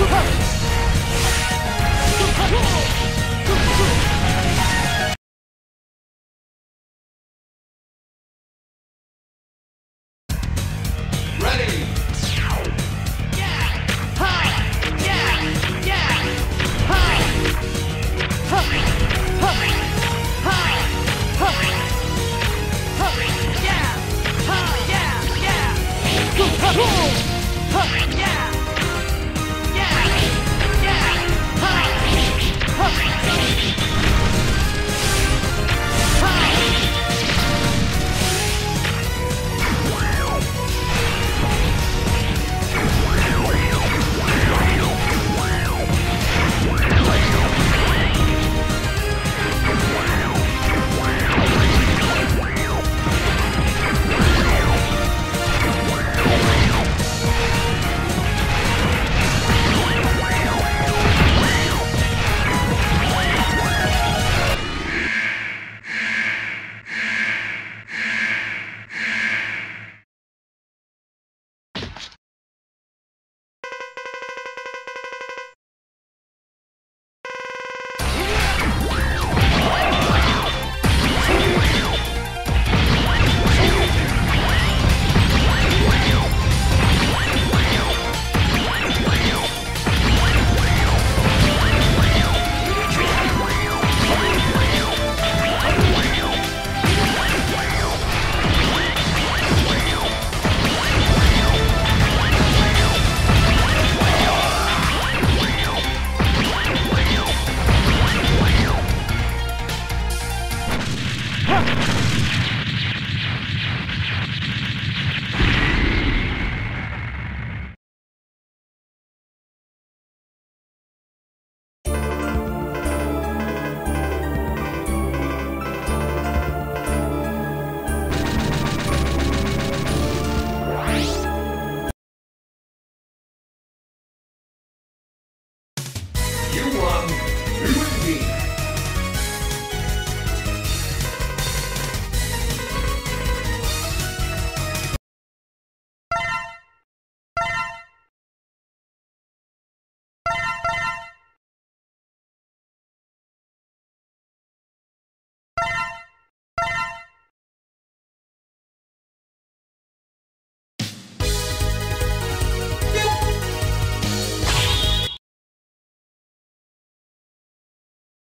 快快